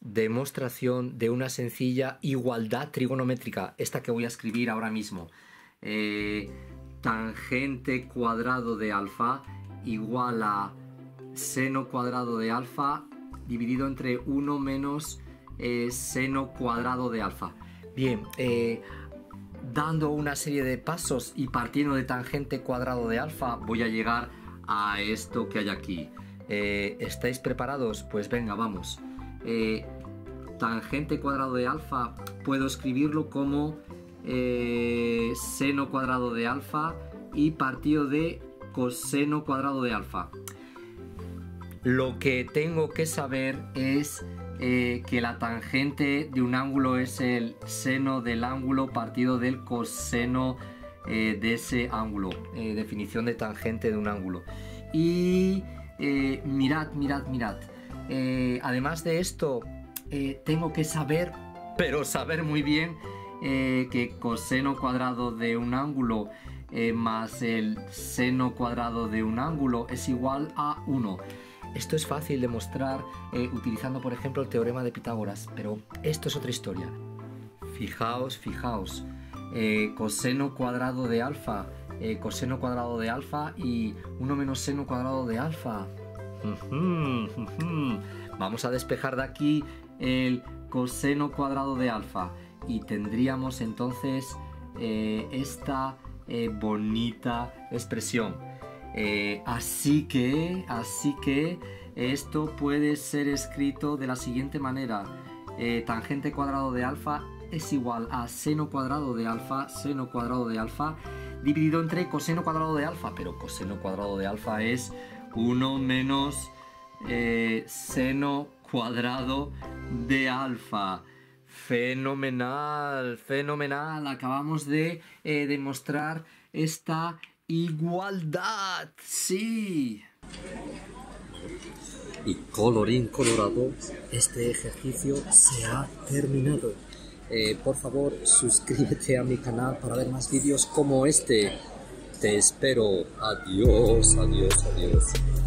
demostración de una sencilla igualdad trigonométrica, esta que voy a escribir ahora mismo. Eh, tangente cuadrado de alfa igual a seno cuadrado de alfa dividido entre 1 menos eh, seno cuadrado de alfa. Bien, eh, dando una serie de pasos y partiendo de tangente cuadrado de alfa voy a llegar a esto que hay aquí. ¿Estáis preparados? Pues venga, vamos. Tangente cuadrado de alfa puedo escribirlo como seno cuadrado de alfa y partido de coseno cuadrado de alfa. Lo que tengo que saber es eh, que la tangente de un ángulo es el seno del ángulo partido del coseno eh, de ese ángulo. Eh, definición de tangente de un ángulo. Y mirad, mirad, mirad. Además de esto, tengo que saber, pero saber muy bien, que coseno cuadrado de un ángulo más el seno cuadrado de un ángulo es igual a 1. Esto es fácil de mostrar eh, utilizando, por ejemplo, el teorema de Pitágoras, pero esto es otra historia. Fijaos, fijaos. Eh, coseno cuadrado de alfa, eh, coseno cuadrado de alfa y 1 menos seno cuadrado de alfa. Vamos a despejar de aquí el coseno cuadrado de alfa y tendríamos entonces esta bonita expresión. Eh, así que, así que esto puede ser escrito de la siguiente manera. Eh, tangente cuadrado de alfa es igual a seno cuadrado de alfa, seno cuadrado de alfa, dividido entre coseno cuadrado de alfa, pero coseno cuadrado de alfa es 1 menos eh, seno cuadrado de alfa. Fenomenal, fenomenal. Acabamos de demostrar esta Igualdad, sí. Y colorín colorado, este ejercicio se ha terminado. Eh, por favor, suscríbete a mi canal para ver más vídeos como este. Te espero. Adiós, adiós, adiós.